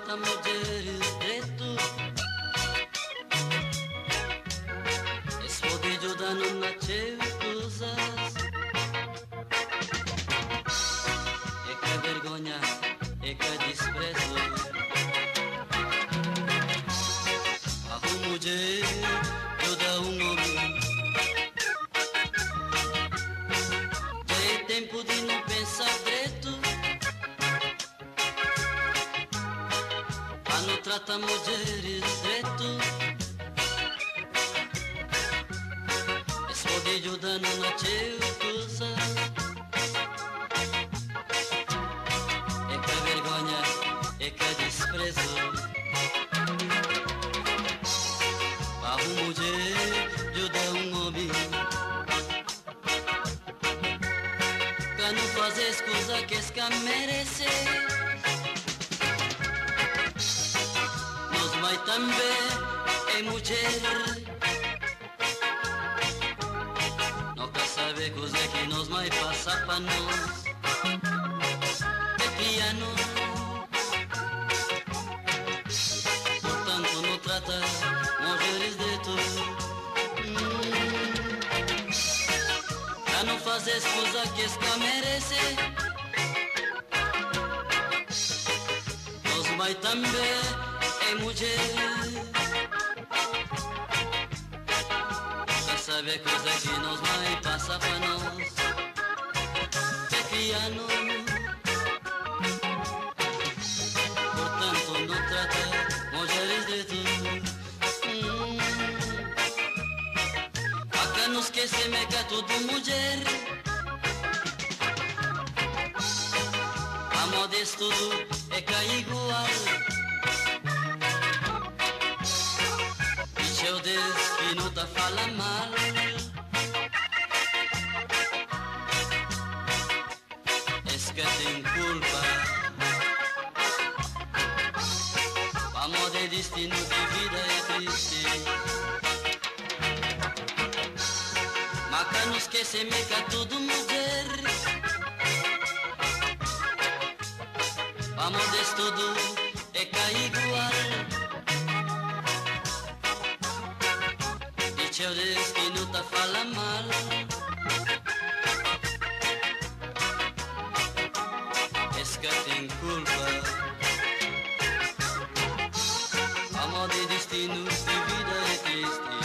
chiamata moglie ristretto e suo dio da non nasceva trata mulheres preto Escondido dando na coisa É que vergonha, é que desprezo. A uma mulher ajuda um homem. Pra não fazer coisa que esca merece Vai também é mulher Nunca sabe coisa que nós vai passar pra nós É piano Portanto não trata mulheres de tudo Pra não fazer coisa que esca merece. Nós vai também é mulher. Pra saber coisa que nós vai passar pra nós? É piano Portanto não trata mulheres de tudo. Hum. Acá não esquece me que é tudo mulher? A moda é tudo é cá igual mal Es que tem culpa A moda é destino de vida é triste. Maca não esquece me que é tudo mulher Vamos de tudo é cá chores que no te fa la mal. És que tinc culpa. Amor de destinos de vida e triste.